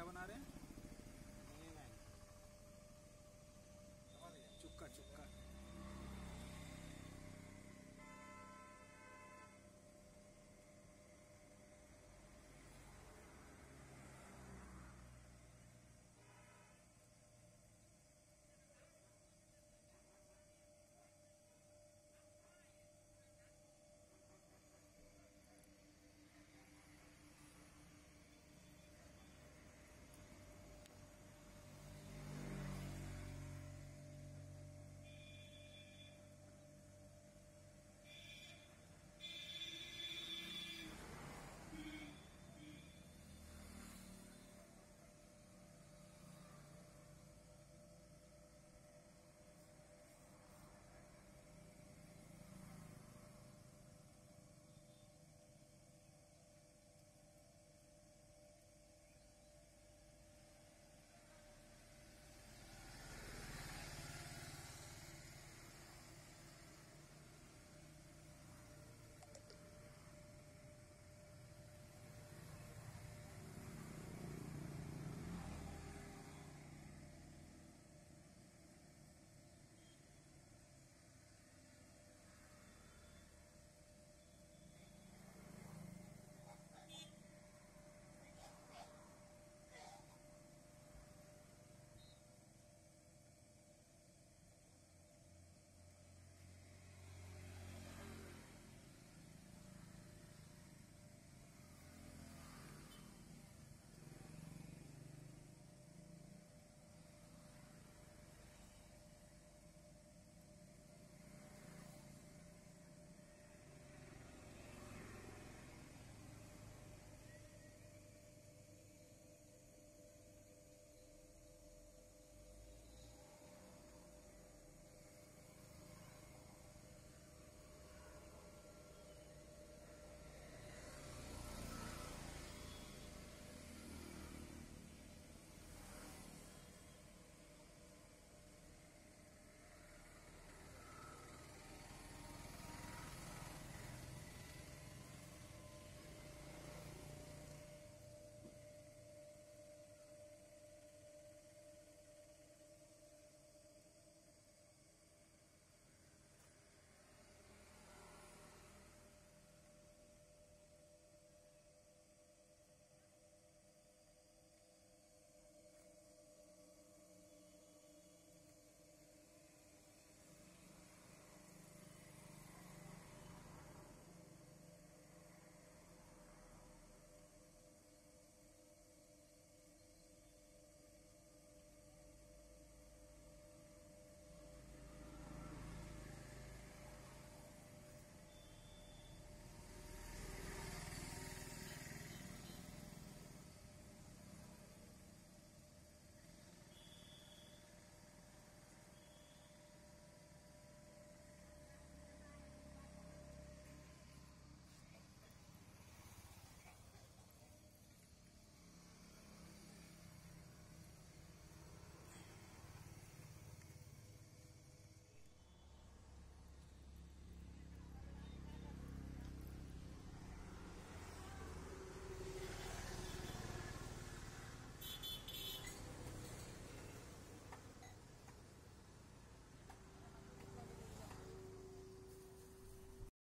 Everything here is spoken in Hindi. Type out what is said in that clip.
क्या बना रहे हैं?